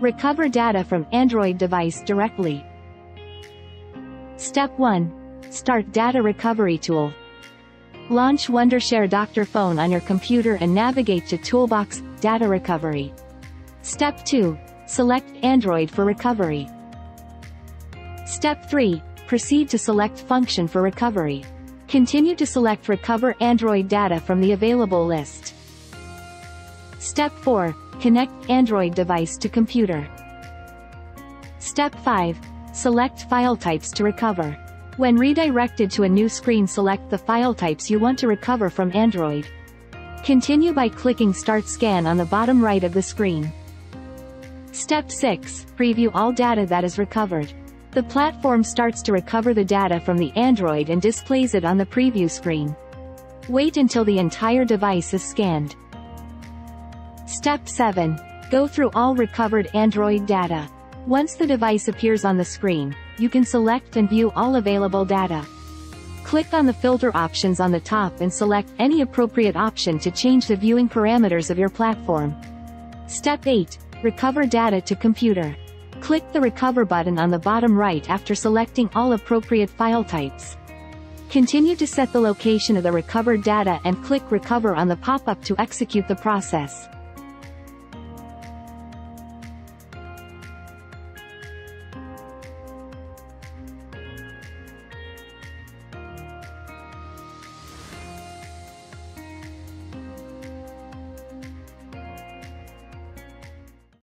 Recover data from Android device directly. Step 1. Start Data Recovery Tool. Launch Wondershare Dr.Fone on your computer and navigate to Toolbox, Data Recovery. Step 2. Select Android for recovery. Step 3. Proceed to select function for recovery. Continue to select Recover Android data from the available list. Step 4. Connect Android device to computer. Step 5. Select file types to recover. When redirected to a new screen select the file types you want to recover from Android. Continue by clicking Start Scan on the bottom right of the screen. Step 6. Preview all data that is recovered. The platform starts to recover the data from the Android and displays it on the preview screen. Wait until the entire device is scanned. Step 7. Go through all recovered Android data. Once the device appears on the screen, you can select and view all available data. Click on the filter options on the top and select any appropriate option to change the viewing parameters of your platform. Step 8. Recover data to computer. Click the Recover button on the bottom right after selecting all appropriate file types. Continue to set the location of the recovered data and click Recover on the pop-up to execute the process.